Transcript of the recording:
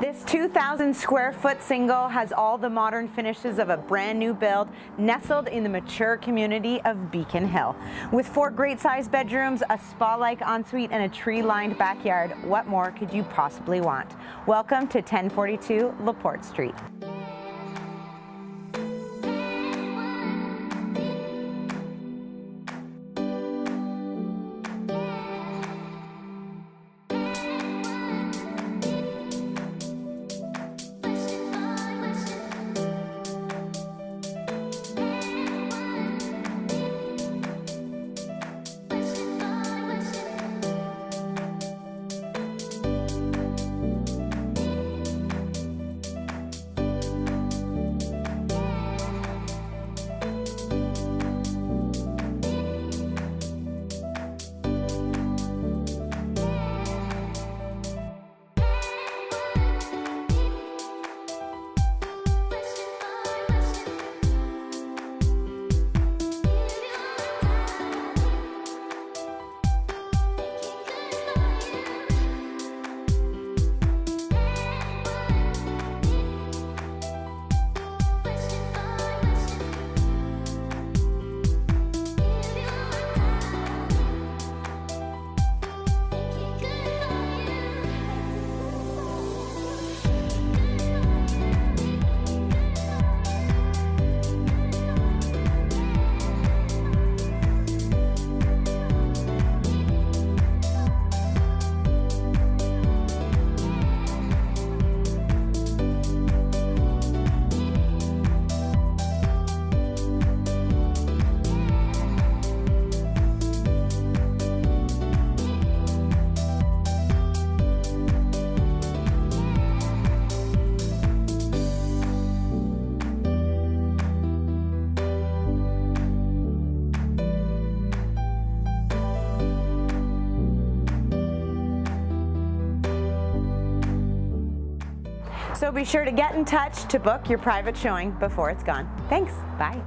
This 2,000 square foot single has all the modern finishes of a brand new build nestled in the mature community of Beacon Hill. With four great sized bedrooms, a spa-like ensuite and a tree-lined backyard, what more could you possibly want? Welcome to 1042 LaPorte Street. So be sure to get in touch to book your private showing before it's gone. Thanks. Bye.